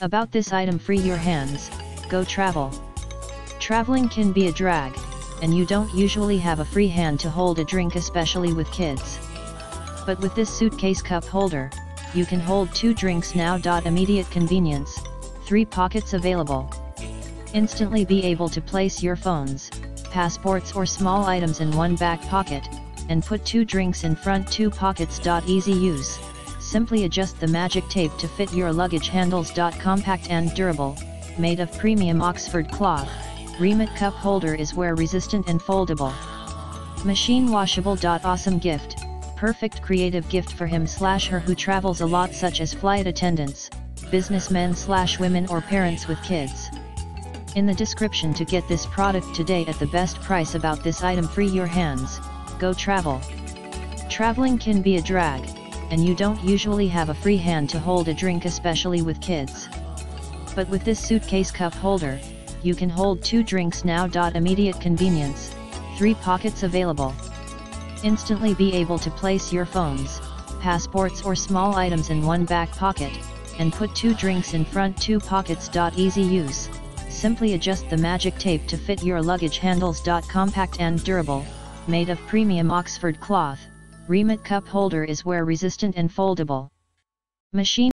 About this item free your hands, go travel. Traveling can be a drag, and you don't usually have a free hand to hold a drink especially with kids. But with this suitcase cup holder, you can hold two drinks now. Immediate convenience, three pockets available. Instantly be able to place your phones, passports or small items in one back pocket, and put two drinks in front two pockets. Easy use, simply adjust the magic tape to fit your luggage handles. Compact and durable, made of premium Oxford cloth, riemot cup holder is wear resistant and foldable. Machine washable. Awesome gift, perfect creative gift for him slash her who travels a lot such as flight attendants, businessmen slash women or parents with kids. In the description to get this product today at the best price about this item free your hands, go travel. Traveling can be a drag, and you don't usually have a free hand to hold a drink especially with kids. But with this suitcase cup holder, you can hold two drinks now. Immediate convenience, three pockets available. Instantly be able to place your phones, passports or small items in one back pocket, and put two drinks in front two pockets. Easy use, simply adjust the magic tape to fit your luggage handles. Compact and durable, made of premium Oxford cloth, riemot cup holder is wear resistant and foldable. Machine